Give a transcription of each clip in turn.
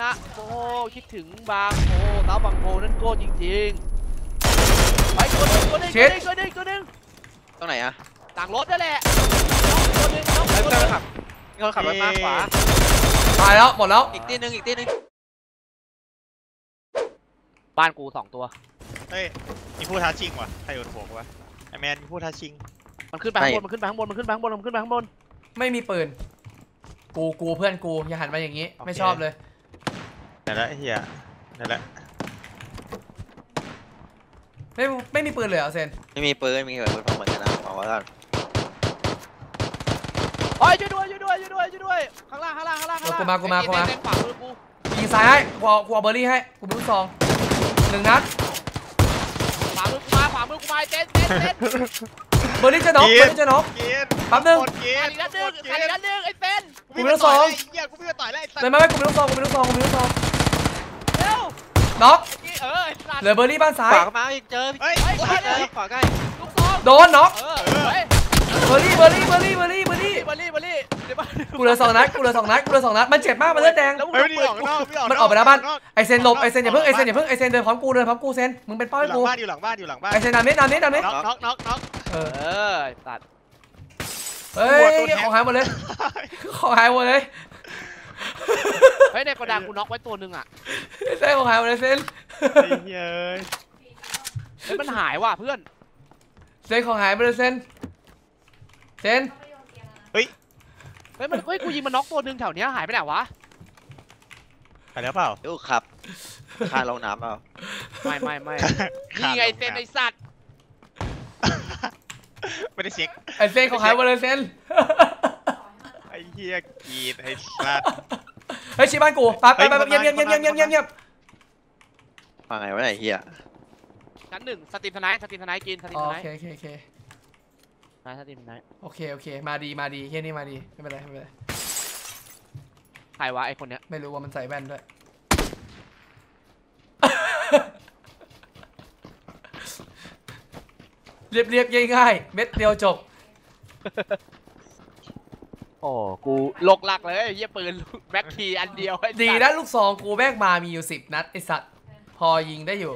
นะโมคิดถึงบางโพเต้าบางโพนั่นโก้จริงๆไปตัวหนึงตัวหนึงชิตัวดหนึงตัวหนึงตัวหนึงตรงไหนอะต่างรถนั่นแหละตัวหนึงน้องเฮ้ยตัวหเพื่นึอนงขับมีคนขับรถมาขวาตายแล้วหมดแล้วอีกตีหนึงอีกตีหนึงบ้านกูสองตัวเฮ้ยมีผู้ท้าชิงว่ะใครโดนโผล่วะไอแมนมีผู้ท้าชิงมันขึ้นไปข้างบนมันขึ้นไปข้างบนมันขึ้นไปข้างบนมันขึ้นไปข้างบนไม่มีปืนกูกูเพื่อนกูอย่าหันมาอย่างนี้โอเคไม่ชอบเลย ไหนละไอ้เฮียไหนละไม่ไม่มีปืนเลยเหรอเซนไม่มีปืนมีแต่ปืนเหมือนกันนะบอกไว้ก่อนโอ้ยช่วยด้วยช่วยด้วยช่วยด้วยช่วยด้วยข้างล่างข้างล่างข้างล่างข้างล่างเออกูมากูมากูมาไอ้เต้นเต้นขวามือกูยิงซ้ายให้กูเอากูเอาเบอร์รี่ให้กูเป็นลูกซองหนึ่งนัดขวามือกูมาขวามือกูมาไอ้เต้นเต้นเต้นเบอร์รี่จะน็อกเบอร์รี่จะน็อกเกียร์แป๊บนึงเกียขาดร์อีกนัดหนึงขาดอีกนัดหนึงไอ้เต้นกูไม่ต่อยแล้วไอ้เหี้ยกูไม่ต่อยแล้วไอ้สัตเลยว์ไม่ไม่กูเป็นลูกซองกูเป็นลูกซองกูเป็นลูกซองเร็ว น็อกนี่เออไอ้สัตว์เหลือเบอร์รี่บ้านซ้าขยวาเข้ามาอีกเจอเฮ้ยเฮ้ยขวาเจอขวาใกล้ลูกซองโดนน็อกเออเฮ้ยเบอร์รี่เบอร์รี่เบอร์รี่เบอร์รี่เบอร์รี่บอลลี่บอลลี่เดี๋ยวบ้านกูเหลือสองนัดกูเหลือสองนัดกูเหลือสองนัดมันเจ็บมากมันเลือดแดงแล้วมึงเฮ้ยดูนี่ปืนออกนอกพี่ออกมันออกไปแล้วบ้านนอกไอเซนหลบไอเซนอย่าเพิ่งไอเซนอย่าเพิ่งไอเซนเดินพร้อมกูเดินพร้อมกูเซนมึงเป็นเป้าอให้ยู่หลักูงบ้านอยู่หลังบ้านอยู่หลังบ้านไอเซนนำนิดนำนิดนำนิดน็อกน็อกน็อกน็อกเออเออไอ้สัตว์เฮ้ยของหายหมดเลยของหายหมดเลย เฮ้ยในโกดังกูน็อกไว้ตัวหนึงอะเซนของหายหมดเลยเซนไอ้เหี้ยเอ้ยเฮ้ยมันหายว่ะเพื่อนเซนของหายหมดเลยเซนเซนเฮ้ยมันเฮ้ยกูยิงมันน็อกตัวหนึงแถวเนี้ยหายไปไหนวะไปแล้วเปล่าลูกขับคาลงน้ำเปล่าไม่ไม่ไม่นี่ไงเซนไอสัตว์ไม่ได้เช็คไอเซนของหายหมดเลยเซนไอ้เหี้ยกรีดไอ้สัตว์ เฮ้ยชี้บ้านกูไปไปไปเงียบเงียบเงียบเงียบเงียบเงียบเงียบว่าไงวะไหนเฮียชั้นหนึ่งสตรีมทนายสตรีมทนายกินสตรีมโอทนายเคโอเคโอเคนายสตรีมทนายโอเคโอเคมาดีมาดีเฮียนี่มาดีไม่เป็นไรไม่เป็นไรใครวะไอคนเนี้ยไม่รู้ว่ามันใส่แว่นด้วยเรียบเรียบง่ายๆเม็ดเดียวจบ โอ้กูลกลักเลยไอ้เหี้ยปืนแบ็คคีอันเดียวไอ้สัตว์ดีนะลูกซองกูแม่งมามีอยู่สิบนัดไอสัตว์พอยิงได้อยู่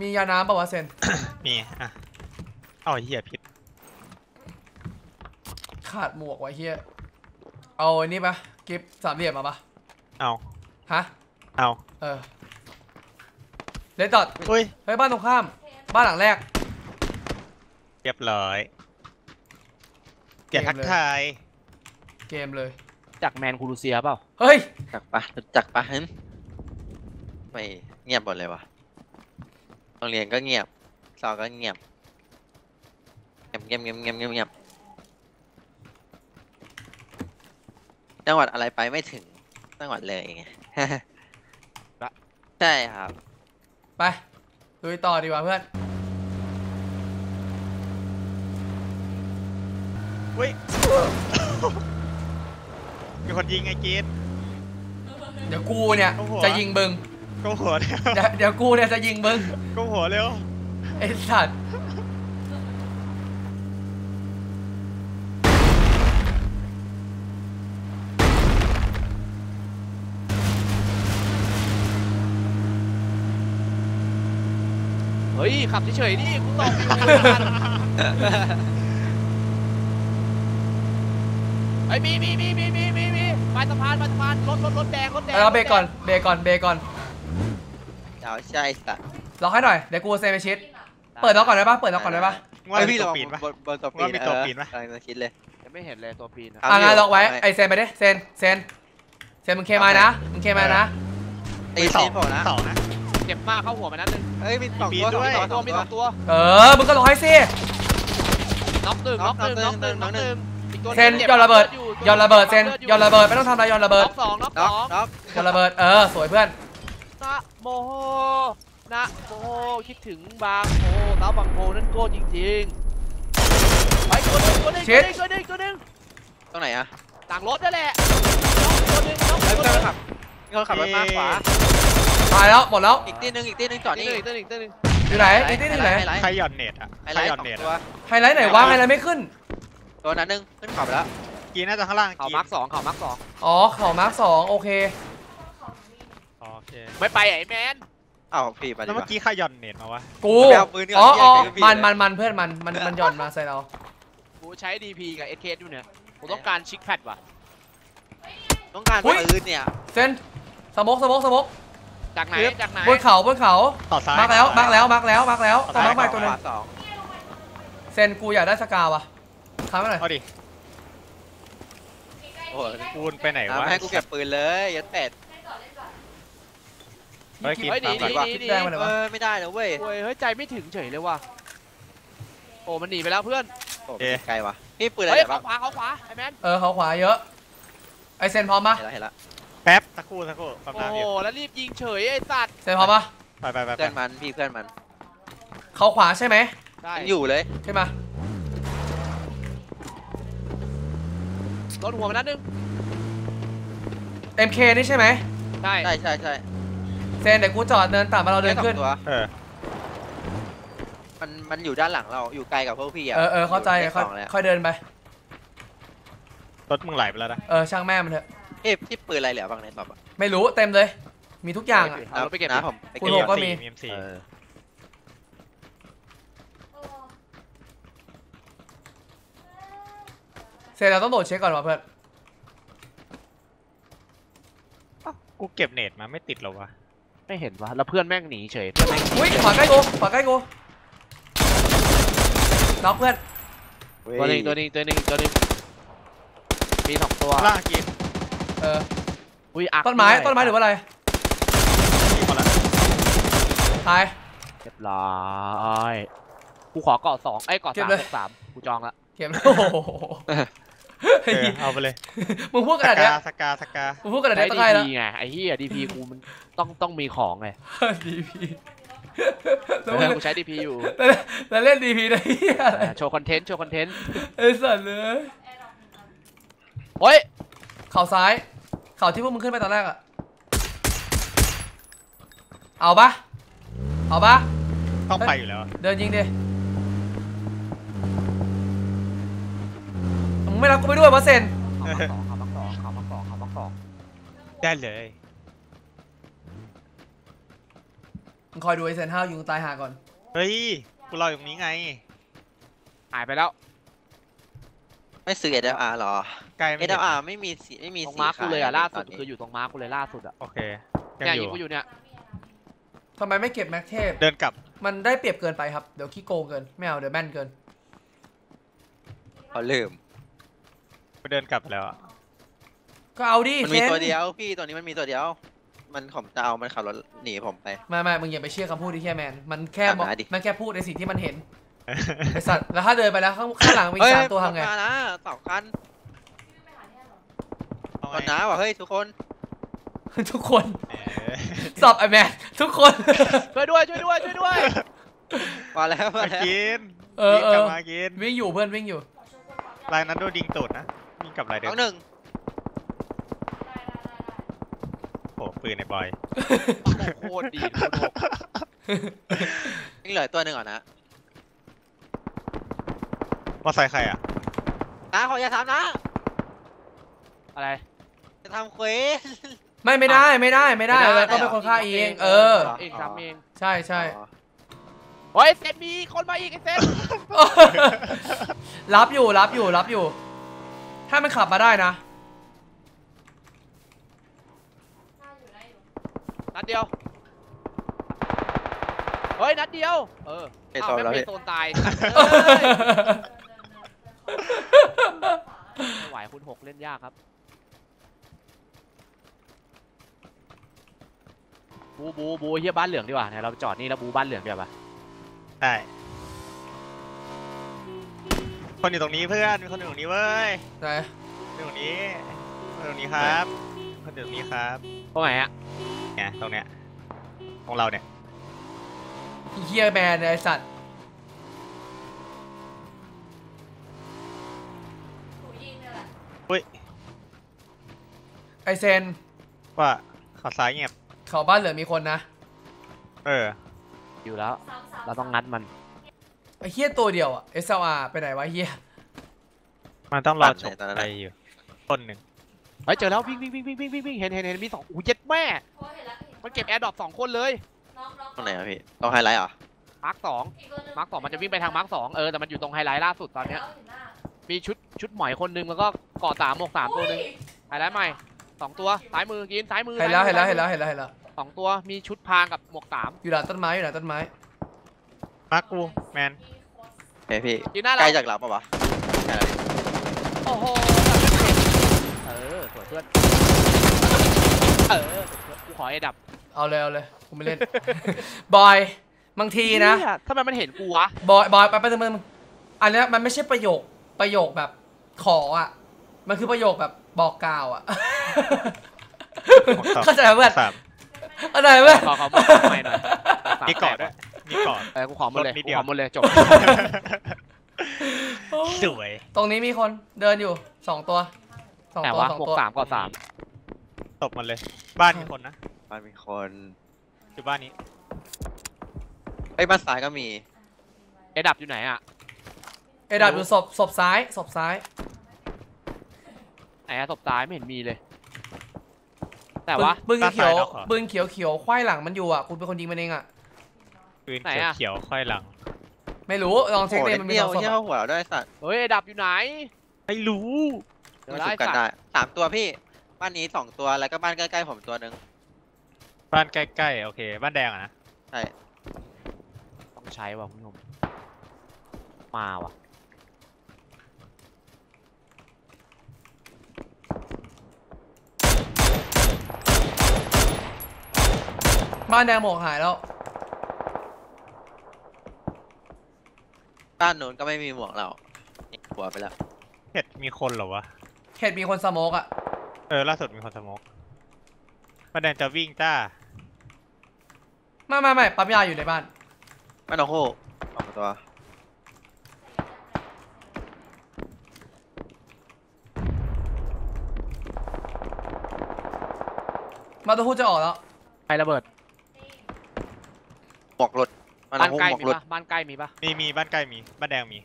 มียาน้ำป่าวะเซนมีอะเอาไอ้เหี้ยผิด ขาดหมวกไว้เฮียเอาไอ้นี่ปะกิฟสามเหลี่ยมมาปะเอาฮะเอาเออเลดดอทเฮ้ยเฮ้ยบ้านตรงข้าม บ้านหลังแรก เรียบร้อยอย่าทักทาย เกมเลย จากแมนคูรูเซียเปล่า เฮ้ย จักปะรู้จักปะฮึไม่เงียบหมดเลยวะโรงเรียนก็เงียบซอก็เงียบเงียบเงียบเงียบเงียบเงียบเงียบจังหวัดอะไรไปไม่ถึงจังหวัดเลยไงใช่ครับ ไปลุยต่อดีกว่าเพื่อนเฮ้ย มีคนยิงไอ้กรีดเดี๋ยวกูเนี่ยโอ้โห จะยิงมึงก็หัวเร็วเดี๋ยวเดี๋ยวกูเนี่ยจะยิงมึงก็หัวเร็วไอ้สัตว์เฮ้ยขับเฉยๆดิกูตอบอยู่ ไอ้ยมีมีมีมีมีมีมีปลายสะพานปลายสะพานรถรถรถแดงรถแดงแล้วเบรกก่อนเบรกก่อนเบรกก่อนเอาใช่สัตว์ล็อกให้หน่อยเดี๋ยวกูเซนไปชิดเปิดล็อกก่อนได้ปะเปิดล็อกก่อนได้ปะว่าไอมีพี่ตัลวองปีนปะบนบนตัวปีนว่ามีตัวปีนปะเออกำลังจะคิดเลยยังไม่เห็นเลยตัวปีนอะเอาอะงั้นอยู่ล็อกไว้เอาไว้ไอเซนไปดิเซนเซนเซนมึงเคมายนะมึงเคมายนะไอ้มีสอซีงนผมนะสองนะเจ็บมากเข้าหัวมันนัดนึงเอ้ยมีสองมีตัวปีนด้วยสองมีตัวสองตัว เออมึงก็ล็อกให้สิน็อกหนึ่งน็อกหนึ่งน็อกหนึ่งน็อกหนึ่งอีก ตัวเซนจ็บยอนระเบิดอยู่ยอนระเบิดเซนยอนระเบิดไม่ต้องทำอะไรยอนระเบิดน็อกสองน็อกสน็ออกงน็อกยอนระเบิดเออสวยเพื่อนนะโมนะโมคิดถึงบางโพเต้าบางโพนั่นโก้จริงๆไปตัวหนึงตัวหนึงชิตัวดหนึงตัวหนึงตัวหนึงตรงไหนอะต่างรถนั่นแหละน็อกตัวหนึงน็อกเฮ้ยตัวเพื่หอนนึงขับมีคนขับรถมาขวาตายแล้วหมดแล้วอีกตีหนึงอีกตีหนึงจอดตัวหนี่นึงตัวหนึงตัวหนึงอยู่ไหนอีกที่หนึงไหนไฮไลท์ใครหย่อนเน็ตอะไฮใคไลรท์หย่อนสองเน็ตตัวอะไฮไลท์ไหนวะไฮไลท์ไม่ขึ้น ตัวนั้นนึงขึ้นขับแล้วกรีดน่าจะข้างล่างเขากรีมาดร์คสองเขามาร์คสองอ๋อเขามาร์คสองโอเคเย้ไม่ไปไอ้แมนเอ้าพี่มาแล้ดีวกเมื่อว่ากี้ข้าย่อนเน็ตมาวะ กูไปเอาปืนดีกว่าอ๋ออ๋อเหี้ยใจพี่มันเลยมันมันเพื่อนมันมันมันหย่อนมาใส่เรา กูใช้ DP กับ SK อยู่เนี่ยกูต้องการชิคแพดว่ะ ต้องการอุ๊ย ปืนเนี่ย เซนสมกสมกสมกจากไหนจากไหนบนเขาบนเขาต่อซ้าย มาร์กแล้วมาร์กแล้วมาร์กแล้วมาร์กแล้วต่อต่อซ้ายมาร์กใหม่ตัวหนึงขวาสองเซนกูอยากได้สกาวะ ค้างไว้หน่อยเอาดิโอ้โหปูนไปไหนเอาวะให้กูเก็บปืนเลยยัดเป็ดเฮ้ยกินเฮ้ยหนีตามหก่อนนีหนีหนีแดงมาไหนเอวะอไม่ได้นะเว้ยโอ้ยเฮ้ยใจไม่ถึงเฉยเลยว่ะโอ้มันหนีไปแล้วเพื่อนโอ้ไกลว่ะพี่ปืนอะไรเฮ้ยเนี่ยเขาบ้างขวาเขาขวาไอ้แมนเออเขาขวาเยอะไอเซนพร้อมปะเห็นแล้วเห็นแล้วแป๊บสักครู่สักครู่ความโอ้น้ำโหอยู่แล้วรีบยิงเฉยไอ้สัตว์เซนพร้อมปะไปไปไปไปเพื่อนมันพี่เพื่อนมันเขาขวาใช่ไหมได้ยังอยู่เลยขึ้นม โดนหัวมันนัดนึง MK นี่ใช่ไหมใช่ใช่ใช่ใช่เซนเดี๋ยวกูจอดเดินต่ำมาเราเดินแค่สองขึ้นตัวเออมันมันอยู่ด้านหลังเราอยู่ไกลกับพวกพี่อะเออเออเข้าใจยู่ค่อยสองเลยอะค่อยเดินไป รถมึงไหลไปแล้วนะเออช่างแม่มันเถอะพี่พี่ปืนอะไรเหลือบ้างในตอบอะไม่รู้เต็มเลย มีทุกอย่างอะ เอารถไปเก็บนะดิผมไปคุเก็ณบโหก็มี มี M4 เออ เซนเราต้องโดดเช็คก่อนว่ะเพื่อนกูเก็บเน็ตมาไม่ติดเหรอวะ ไม่เห็นวะ แล้วเพื่อนแม่งหนีเฉยเพื่อนแม่งอุ้ยขวาใกล้กูขวาใกล้กูน็อกเพื่อน ตัวหนึงตัวหนึงตัวหนึงตัวหนึงมีสองตัวล่างกินเออ อุ้ยอักต้นไม้ ด้วยต้นไม้หรือว่าอะไรกินคนละตาย เรียบร้อยกูขอเกาะสองไอ้ยเกาะเก็บสามเลยหกสามกูจองละ เกมโอ้โห เออเอาไปเลยมึงพูดสขนาดเนี้กายสกาสกามึงพูดขนาดใช้เนี้ยดีต้องให้แล้วพีไงไอ้เหี้ยดีพีกูมันต้องต้องมีของไงดีพีเออกูใช้ดีพีอยู่แล้วเล่นดีพีได้เหี้ยอะไรโชว์คอนเทนต์โชว์คอนเทนต์ไอ้สัตว์เลยเฮ้ยเข่าซ้าย เข่าที่พวกมึงขึ้นไปตอนแรกอะเอาปะเอาปะต้องไปอยู่แล้ว เดินยิงดิ ไม่รับกูไปด้วยวะเซนขาวมักสองขาวมักสองขาวมักสองขาวมักสองได้เลยมึงคอยดูไอ้เซนห้าวยิงตายหาก่อน เฮ้ยกูรออยู่ตรงนี้ไง หายไปแล้ว ไม่ซื้อ SLR หรอ ไกลไม่เห็น SLR ไม่มีสีไม่มีตรงสีมาร์กกูเลยอะขล่าสุดตนนี้คืออยู่ตรงมาร์กกูเลยล่าสุดอะโอเคยังเนี่ยอยิยู่งกูอยู่เนี่ยทำไมไม่เก็บแม็กเทพ เดินกลับมันได้เปรียบเกินไปครับ เดี๋ยวขี้โกงเกิน ไม่เอาเดี๋ยวแม่นเกิน เขาลืมไป เดินกลับแล้วอะก็เอาดิมันมีเซนตัวเดียวพี่ตัวนี้มันมีตัวเดียว มันผมจะเอามันขับรถหนีผมไป ไม่ไม่มึงอย่าไปเชื่อคำพูดที่แค่แมน มันแค่บอกอะดิ มันแค่พูดในสิ่งที่มันเห็นไอสัตว์แล้วถ้าเดินไปแล้วข้างข้างหลังมีเฮ้ยสามตัวทำไงมานะสองคันเอาไงก่อนนะว่ะเฮ้ยทุกคนทุกคนเออสอบไอแมนทุกคน ช่วยด้วยช่วยด้วยช่วยด้วยมาแล้วมามาแล้วกินเออเอกินกลัอบมากินวิ่งอยู่เพื่อนวิ่งอยู่ ลายนั้นโดนดิงตูดนะวิ่ง กลับลายเดิน้มองหนึ่งโอ้ปืนในบอยโคตรดีโคตรหกยังเหลือตัวหนึ่งก่อนนะมอไซค์ใครอะนะขออย่าทำนะ อะไร จะทำเควสไม่ไม่ได้ไม่ได้ไม่ได้ไม่ได้แล้วก็เป็นคนฆ่าเอง เออ เองทำเอง ใช่ใช่อ๋อเฮ้ยเซนมีคนมาอีกไอ้เซนรับอยู่รับอยู่รับอยู่ ถ้ามันขับมาได้นะ นัดเดียว เฮ้ย นัดเดียว เออเฮ้ยอ้าโซวนไม่แล้วเป็พี่ นโซนตายไม่ไหวคุณหกเล่นยากครับ บูบูบูเฮียบ้านเหลืองดีกว่าเนี่ยเราจอดนี่แล้วบูบ้านเหลืองดีกว่าปะได้ คนอยู่ตรงนี้เพื่อนมีคนอยู่ตรงนี้เว้ยไหนอยู่ตรงนี้คนอยู่ตรงนี้ครับ คนอยู่ตรงนี้ครับตรงไหนอะเนี่ยตรงเนี้ยของเราเนี่ยเฮียแมนไอสัตว์อุ้ยไอเซนว่าขาซ้ายเงียบเขาบ้านเหลือมีคนนะ เออ อยู่แล้ว เราต้องงัดมัน ไอเฮียตัวเดียวอะ SLR ไปไหนวะเฮียมันต้องรอปั่นฉไหนกตอนนั้นไปอะอยู่ต้นหนึ่งเฮ้ยเจอแล้ววิ่งวิ่งวิ่งวิ่งวิ่งวิ่งวิ่งเห็นเห็นเห็นมีสองอู้เจ็ดแม่มันมันเก็บแอร์ดรอปสองคนเลยตรงไหนอะพี่ตรงไฮไลท์เหรอมาร์คสองมาร์คสองมันจะวิ่งไปทางมาร์คสองเออแต่มันอยู่ตรงไฮไลท์ล่าสุดตอนเนี้ยมีชุดชุดหมอยคนหนึงแล้วก็เกาะสามหมวกสามตัวหนึงไฮไลท์ใหม่สองตัวซ้ายมือกินซ้ายมือเห็นแล้วซ้ายเห็นแล้วมือเห็นแล้วเห็นแล้วเห็นแล้วสองตัวมีชุดพรางกับหมวกสามอยู่หลังต้นไม้อยู่หลังต้นไม้มาร์คกู แมนเฮ้ยพี่กินหน้าใกล้เราจากเราปะวะใกล้แล้วดิโอ้โหเออสวยเพื่อนเออสวยเพื่อนกูขอไอ้ดับเอาเลยเอาเลยกูไม่เล่น บอยบางทีนะเหี้ยทำไมมันเห็นกูวะบอยบอยไปไปไปไปอันเนี้ยมันไม่ใช่ประโยคประโยคแบบขออะ มันคือประโยคแบบบอกกล่าวอะ เข้าใจไหมเพื่อนสาม เข้าใจไหมเพื่อนขอขอบอกทำไมหน่อยสามมีกอดแปด้วย มีกอดเออกูขอหมดเลยลดนิดกูเดียว ขอหมดเลยจบ สวย ตรงนี้มีคนเดินอยู่สองตัวสองแต่ตัวว่าสองหมวกตัวสามก่อสามตบมันเลย บ้านมีคนนะบ้านมีคนอยู่บ้านนี้เอ้ยบ้านซ้ายก็มีไอ้ดับอยู่ไหนอะเอดับอยู่ศพศพซ้ายศพซ้าย ไหนอะศพซ้ายไม่เห็นมีเลย แต่ว่าปืนปืนเขียวปืนเขียวเขียวๆควายหลังมันอยู่อะคุณเป็นคนยิงมันเองอะ ปืนไหนเขียวอะ เขียวค่อยหลัง ไม่รู้ลองเช็คโอ้ดิเด็ดมันมีเดียสวองศพเที่ยอะเข้าหัวเราด้วยสัตว์เฮ้ยไอ้ดับอยู่ไหน ไม่รู้ เดี๋ยวมันไล่สุกกันสัตได้ว์ สามตัวพี่ บ้านนี้สองตัวแล้วก็บ้านใกล้ๆผมตัวหนึ่งบ้านใกล้ๆ โอเค บ้านแดงอะนะ ใช่ต้องใช้ว่ะคุณผู้ชมมาว่ะบ้านแดงหมวกหายแล้ว บ้านนู้นก็ไม่มีหมวกเราหัวไปแล้วเห็ดมีคนเหรอวะ เขตมีคนสโมกอะ เออล่าสุดมีคนสโมกบ้านแดงจะวิ่งจ้าไม่ไม่ไม่ปั๊มยาอยู่ในบ้านบ้านน้องโฮสองตัวมาตัวพูดจะออกแล้วไประเบิดหมวกหลุด บ้านน้บ้าอนงโฮใกล้หมวกมีหลุดปะบ้านใกล้มีปะมีมีบ้านใกล้มีบ้านแดงมี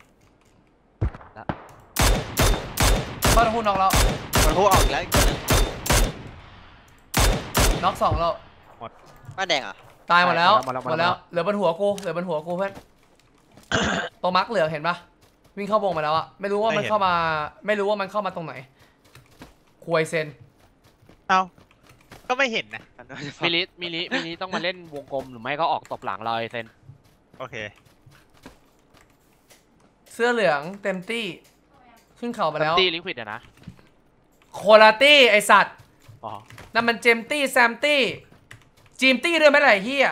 บ้านตัวพูดน็อกแล้วมันโฮออกอีกแล้วอีกตัวหนึงน็อกสองแล้วบ้านแดงอะตายหมดแล้วหมดแล้วเหลือบนหัวกูเหลือบนหัวกูเพื่อนตัวมาร์กเหลืองเห็นปะวิ่งเข้าวงมาแล้วอะไม่รู้ว่ามันเข้ามา ไม่รู้ว่ามันเข้ามาตรงไหนควยเซนเอ้าก็ไม่เห็นนะอันนั้นจะมิลิมิลิมิลิต้องมาเล่นวงกลมหรือไม่ก็ออกตบหลังเราไอ้เซน โอเค เสื้อเหลืองเต็มตี้ ขึ้นเขามาแล้วตีลิควิดอะนะโคลาตี้ไอสัตว์อ๋อนั่นมันเจมตี้แซมตี้จีมตี้เรื่องไม่ไหนเฮีย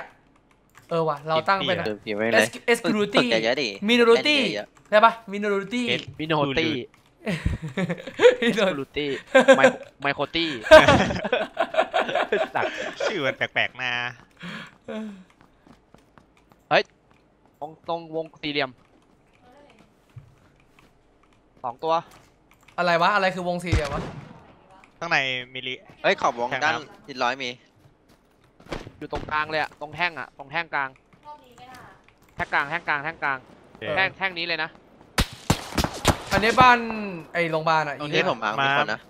เออว่ะเราตั้งเป็นจีมตี้เดิมทีไม่เลยเอสคูรูฝึตี้กเยอะๆดิมินูรูตี้เล่นเยอะใช่ปะมินูรูตี้เอสมิโนตี้มินูลูตี้ไมไมโครตี้สัตว์ชื่อมันแปลกๆนะต รงตรงวงสี่เหลี่ยมสองตัว อะไรวะ อะไรคือวงสี่เหลี่ยมวะ ข้างในมิลิเฮ้ยขอบวงแข่งด้านน้ทิศร้อยมี อยู่ตรงกลางเลยอะตรงแท่งอะตรงแท่งกลางแท่งกลางแท่งกลางแท่งกลางโอเคแท่งแท่งนี้เลยนะอันนี้บ้านไอโรงพยาบาลอะตรงยิงที่อะผมมามีคนนะ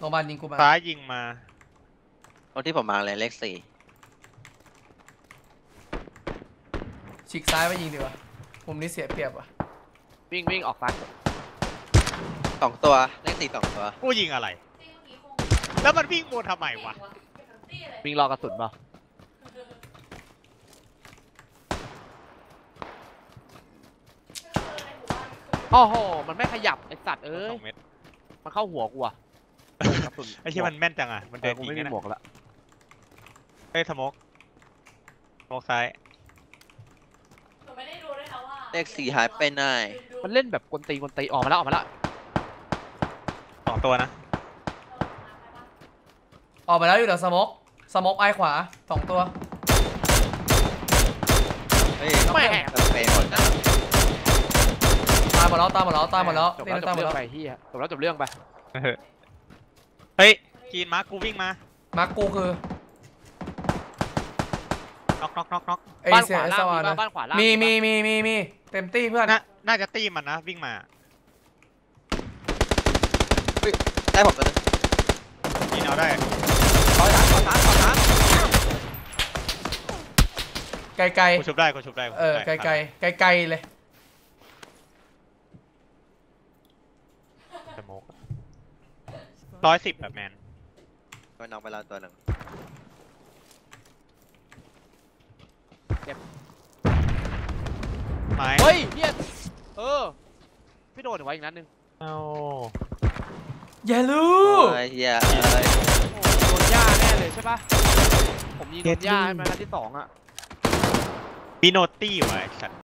โรงพยาบาลยิงกูมาซ้ายยิงมา ตรงที่ผมมาเลยเลขสี่ ฉีกซ้ายไปยิงดีกว่ามุมนี้เสียเปรียบว่ะวิ่งวิ่งออกซ้ายสองตัวเลขสี่สองตัว กูยิงอะไร แล้วมันวิ่งวนทำไมวะ วิ่งรอกระสุนเปล่าโอ้โห มันไม่ขยับไอสัตว์เอ้ย สองเม็ดมันเข้าหัวกูอะกระสุนไอ้ที่มันแม่นจังอะ มันเอเดิอนกูยิงไม่กัมีนนะหมวกละเฮ้ยสโมกสโมกซ้าย เลขสี่หายไปไหนมันเล่นแบบกวนตีนกวนตีนออกมาแล้วออกมาแล้วสองตัวนะออกไปแล้วอยู่เดี๋ยวสโมกสโมกไอขวาสองตัวเฮ้ยต้องเปย์หมดนะตายหมดแล้วตายหมดแล้วตายหมดแล้วจบนี่แล้วจตายบหมดเรื่องแล้วไปที่จบแล้วจบเรื่องไปเฮ้ยกีนมาร์คกูวิ่งมา มาร์กกูคือ น็อกน็อกน็อกน็อกไอบ้านเสีขยวาไอล่าสงวามีนปะนะบ้านขวาล่างมีมีปะมีมีมีเต็มที่เพื่อนน่าน่าจะตีมันนะวิ่งมาได้ผมตัวหนึงกินเอาได้ขอสามขอสามขอสามไกลไกลกูชุบได้กูชุบได้กูเออไกลไกลไกลไกลๆเลยสโมกร้อยสิบแบบแมนก็น้องไปแล้วตัวหนึ่ง ไม้เฮ้ยเฮียเออไม่โดนหรือวะอีกนัดหนึงเอ้าอย่าลูโอ้ยเฮียเอ้ยโอ้โดนย่าแน่เลยใช่ปะผมยิงโดนย่าให้มันนัดที่สองอะมีโนตี้ว่ะไอ้สัตว์